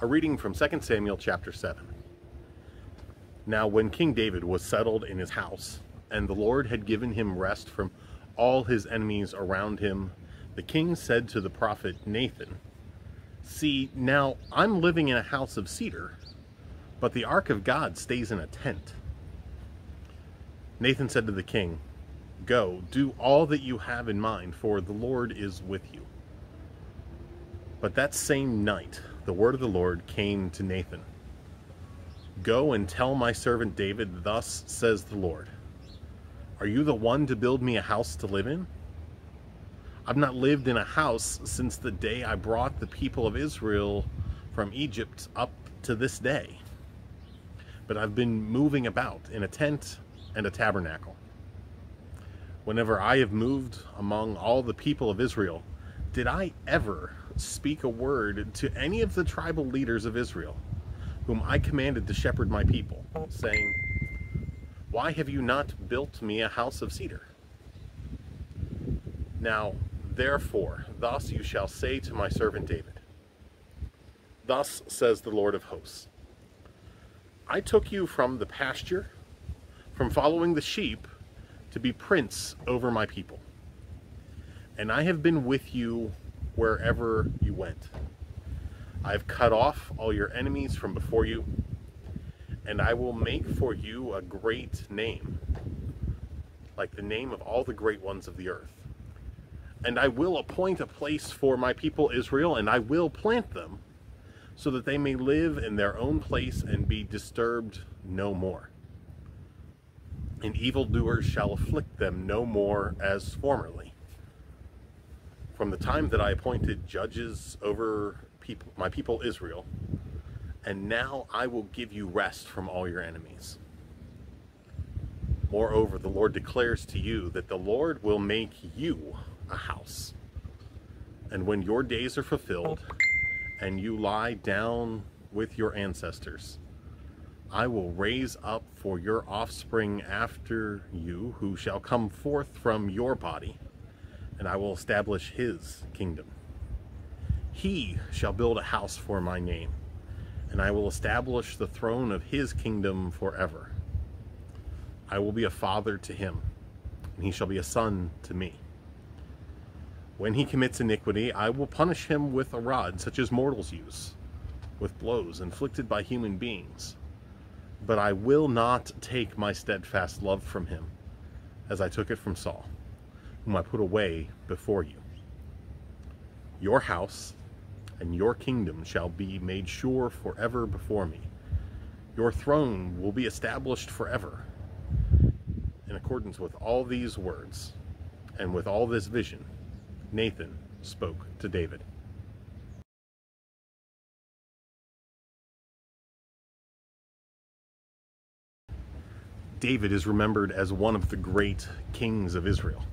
A reading from 2 Samuel chapter 7. Now when King David was settled in his house, and the Lord had given him rest from all his enemies around him, the king said to the prophet Nathan, See, now I'm living in a house of cedar, but the ark of God stays in a tent. Nathan said to the king, Go, do all that you have in mind, for the Lord is with you. But that same night, the word of the Lord came to Nathan Go and tell my servant David, Thus says the Lord Are you the one to build me a house to live in? I've not lived in a house since the day I brought the people of Israel from Egypt up to this day. But I've been moving about in a tent and a tabernacle. Whenever I have moved among all the people of Israel, did I ever speak a word to any of the tribal leaders of Israel, whom I commanded to shepherd my people, saying, Why have you not built me a house of cedar? Now, therefore, thus you shall say to my servant David, Thus says the Lord of hosts, I took you from the pasture, from following the sheep, to be prince over my people. And I have been with you wherever you went. I have cut off all your enemies from before you, and I will make for you a great name, like the name of all the great ones of the earth. And I will appoint a place for my people Israel, and I will plant them, so that they may live in their own place and be disturbed no more. And evildoers shall afflict them no more as formerly from the time that I appointed judges over people, my people Israel, and now I will give you rest from all your enemies. Moreover, the Lord declares to you that the Lord will make you a house. And when your days are fulfilled and you lie down with your ancestors, I will raise up for your offspring after you, who shall come forth from your body and I will establish his kingdom. He shall build a house for my name, and I will establish the throne of his kingdom forever. I will be a father to him, and he shall be a son to me. When he commits iniquity, I will punish him with a rod such as mortals use, with blows inflicted by human beings. But I will not take my steadfast love from him, as I took it from Saul whom I put away before you. Your house and your kingdom shall be made sure forever before me. Your throne will be established forever. In accordance with all these words and with all this vision, Nathan spoke to David. David is remembered as one of the great kings of Israel.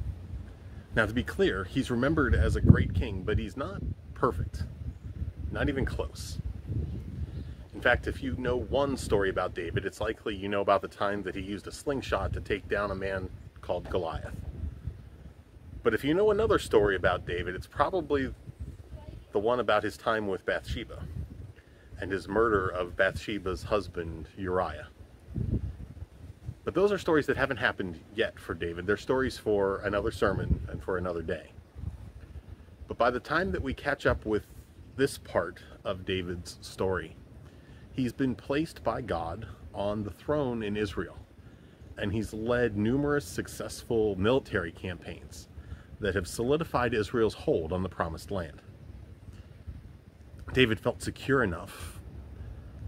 Now, to be clear, he's remembered as a great king, but he's not perfect. Not even close. In fact, if you know one story about David, it's likely you know about the time that he used a slingshot to take down a man called Goliath. But if you know another story about David, it's probably the one about his time with Bathsheba and his murder of Bathsheba's husband, Uriah. But those are stories that haven't happened yet for David. They're stories for another sermon and for another day. But by the time that we catch up with this part of David's story, he's been placed by God on the throne in Israel. And he's led numerous successful military campaigns that have solidified Israel's hold on the promised land. David felt secure enough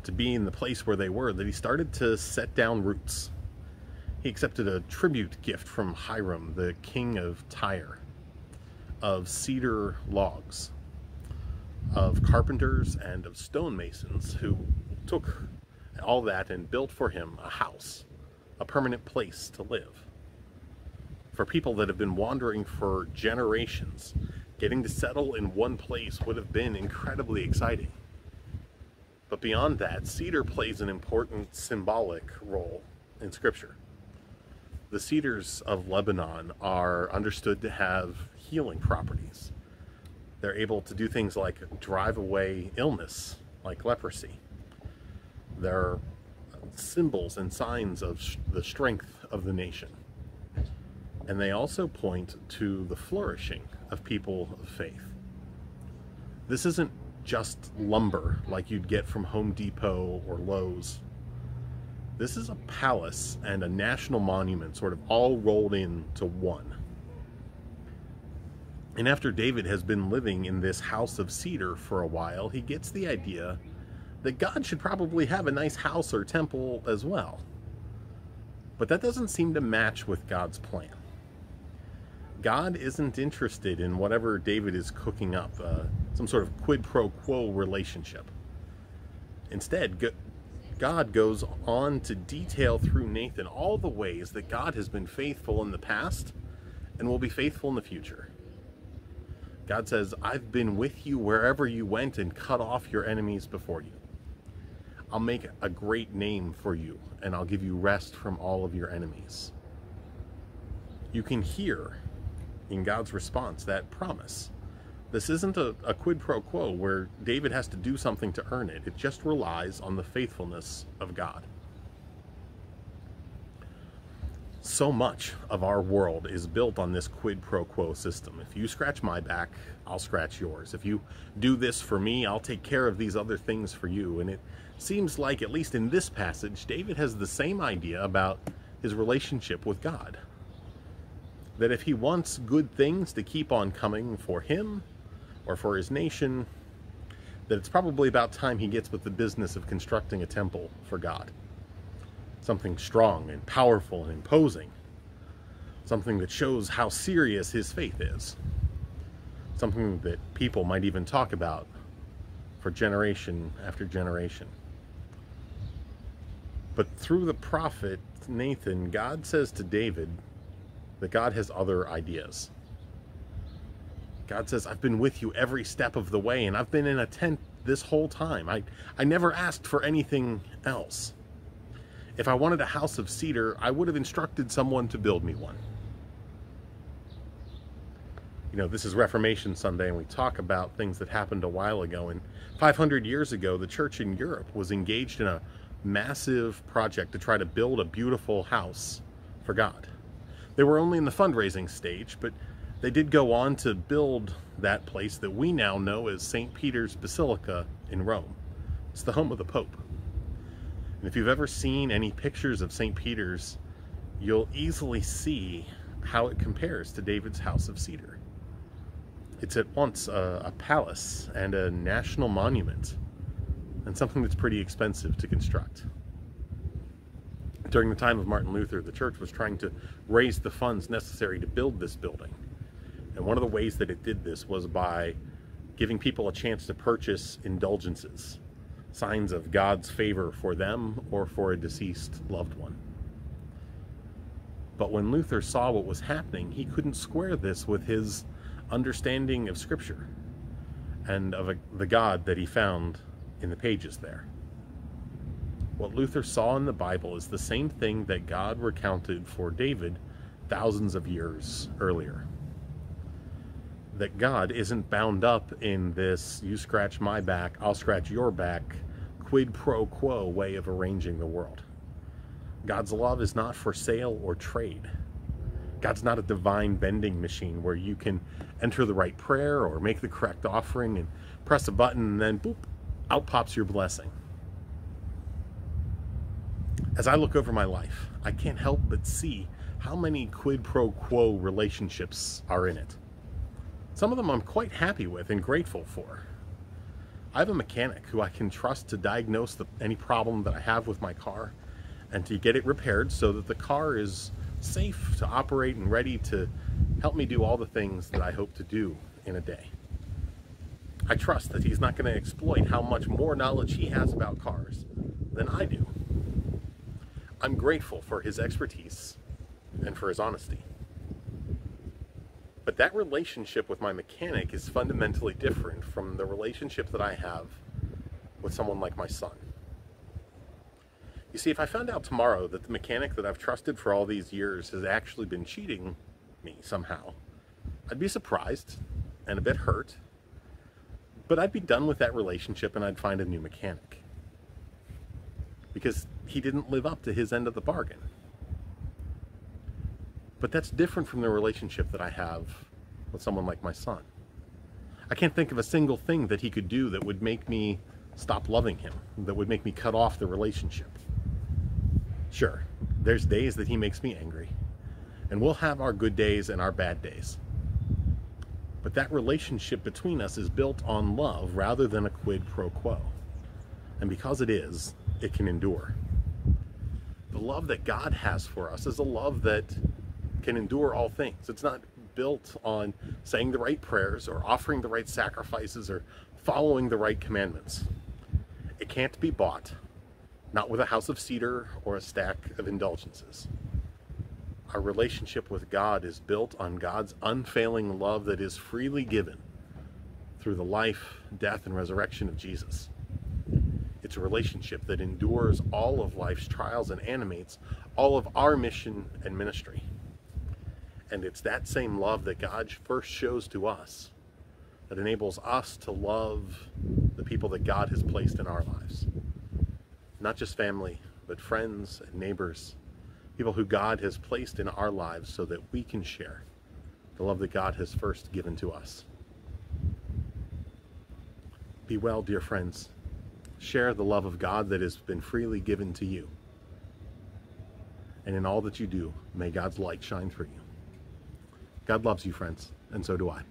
to be in the place where they were that he started to set down roots he accepted a tribute gift from Hiram, the king of Tyre, of cedar logs, of carpenters and of stonemasons who took all that and built for him a house, a permanent place to live. For people that have been wandering for generations, getting to settle in one place would have been incredibly exciting. But beyond that, cedar plays an important symbolic role in Scripture the cedars of Lebanon are understood to have healing properties. They're able to do things like drive away illness like leprosy. They're symbols and signs of the strength of the nation. And they also point to the flourishing of people of faith. This isn't just lumber like you'd get from Home Depot or Lowe's. This is a palace and a national monument sort of all rolled into one. And after David has been living in this house of cedar for a while, he gets the idea that God should probably have a nice house or temple as well. But that doesn't seem to match with God's plan. God isn't interested in whatever David is cooking up, uh, some sort of quid pro quo relationship. Instead, God goes on to detail through Nathan all the ways that God has been faithful in the past and will be faithful in the future. God says, I've been with you wherever you went and cut off your enemies before you. I'll make a great name for you, and I'll give you rest from all of your enemies. You can hear in God's response that promise. This isn't a, a, quid pro quo where David has to do something to earn it. It just relies on the faithfulness of God. So much of our world is built on this quid pro quo system. If you scratch my back, I'll scratch yours. If you do this for me, I'll take care of these other things for you. And it seems like, at least in this passage, David has the same idea about his relationship with God. That if he wants good things to keep on coming for him or for his nation, that it's probably about time he gets with the business of constructing a temple for God. Something strong and powerful and imposing. Something that shows how serious his faith is. Something that people might even talk about for generation after generation. But through the prophet Nathan, God says to David that God has other ideas. God says, I've been with you every step of the way, and I've been in a tent this whole time. I, I never asked for anything else. If I wanted a house of cedar, I would have instructed someone to build me one. You know, this is Reformation Sunday, and we talk about things that happened a while ago. And 500 years ago, the church in Europe was engaged in a massive project to try to build a beautiful house for God. They were only in the fundraising stage, but they did go on to build that place that we now know as St. Peter's Basilica in Rome. It's the home of the Pope. And if you've ever seen any pictures of St. Peter's, you'll easily see how it compares to David's House of Cedar. It's at once a, a palace and a national monument and something that's pretty expensive to construct. During the time of Martin Luther, the church was trying to raise the funds necessary to build this building. And one of the ways that it did this was by giving people a chance to purchase indulgences, signs of God's favor for them or for a deceased loved one. But when Luther saw what was happening, he couldn't square this with his understanding of Scripture and of a, the God that he found in the pages there. What Luther saw in the Bible is the same thing that God recounted for David thousands of years earlier. That God isn't bound up in this you scratch my back, I'll scratch your back, quid pro quo way of arranging the world. God's love is not for sale or trade. God's not a divine vending machine where you can enter the right prayer or make the correct offering and press a button and then boop, out pops your blessing. As I look over my life, I can't help but see how many quid pro quo relationships are in it. Some of them I'm quite happy with and grateful for. I have a mechanic who I can trust to diagnose the, any problem that I have with my car and to get it repaired so that the car is safe to operate and ready to help me do all the things that I hope to do in a day. I trust that he's not going to exploit how much more knowledge he has about cars than I do. I'm grateful for his expertise and for his honesty. But that relationship with my mechanic is fundamentally different from the relationship that I have with someone like my son. You see, if I found out tomorrow that the mechanic that I've trusted for all these years has actually been cheating me somehow, I'd be surprised and a bit hurt But I'd be done with that relationship and I'd find a new mechanic. Because he didn't live up to his end of the bargain. But that's different from the relationship that I have with someone like my son. I can't think of a single thing that he could do that would make me stop loving him, that would make me cut off the relationship. Sure, there's days that he makes me angry, and we'll have our good days and our bad days. But that relationship between us is built on love rather than a quid pro quo. And because it is, it can endure. The love that God has for us is a love that can endure all things. It's not built on saying the right prayers or offering the right sacrifices or following the right commandments. It can't be bought, not with a house of cedar or a stack of indulgences. Our relationship with God is built on God's unfailing love that is freely given through the life, death, and resurrection of Jesus. It's a relationship that endures all of life's trials and animates all of our mission and ministry. And it's that same love that God first shows to us that enables us to love the people that God has placed in our lives. Not just family, but friends and neighbors, people who God has placed in our lives so that we can share the love that God has first given to us. Be well, dear friends. Share the love of God that has been freely given to you. And in all that you do, may God's light shine through you. God loves you, friends, and so do I.